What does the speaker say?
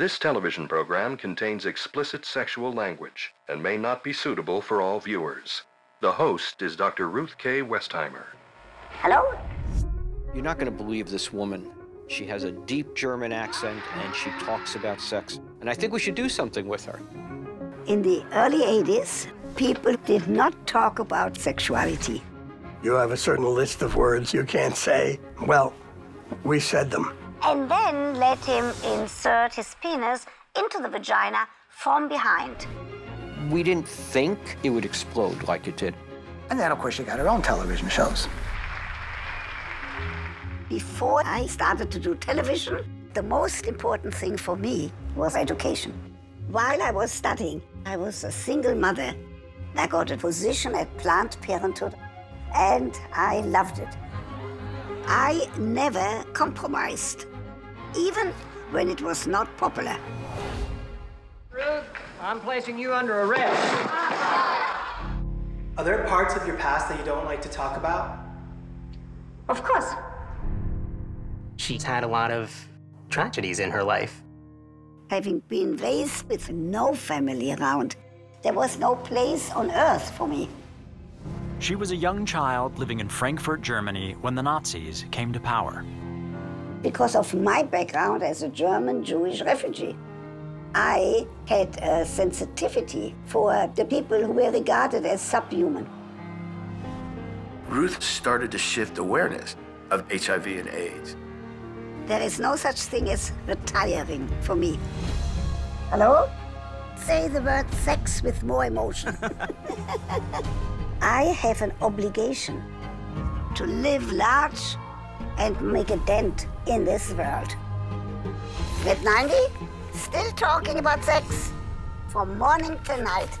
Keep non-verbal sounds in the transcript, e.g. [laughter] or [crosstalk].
This television program contains explicit sexual language and may not be suitable for all viewers. The host is Dr. Ruth K. Westheimer. Hello? You're not going to believe this woman. She has a deep German accent and she talks about sex. And I think we should do something with her. In the early 80s, people did not talk about sexuality. You have a certain list of words you can't say. Well, we said them. And then let him insert his penis into the vagina from behind. We didn't think it would explode like it did. And then, of course, she got her own television shows. Before I started to do television, the most important thing for me was education. While I was studying, I was a single mother. I got a position at Planned Parenthood, and I loved it. I never compromised, even when it was not popular. Ruth, I'm placing you under arrest. Are there parts of your past that you don't like to talk about? Of course. She's had a lot of tragedies in her life. Having been raised with no family around, there was no place on earth for me. She was a young child living in Frankfurt, Germany, when the Nazis came to power. Because of my background as a German Jewish refugee, I had a sensitivity for the people who were regarded as subhuman. Ruth started to shift awareness of HIV and AIDS. There is no such thing as retiring for me. Hello? Say the word sex with more emotion. [laughs] I have an obligation to live large and make a dent in this world. At 90, still talking about sex from morning till night.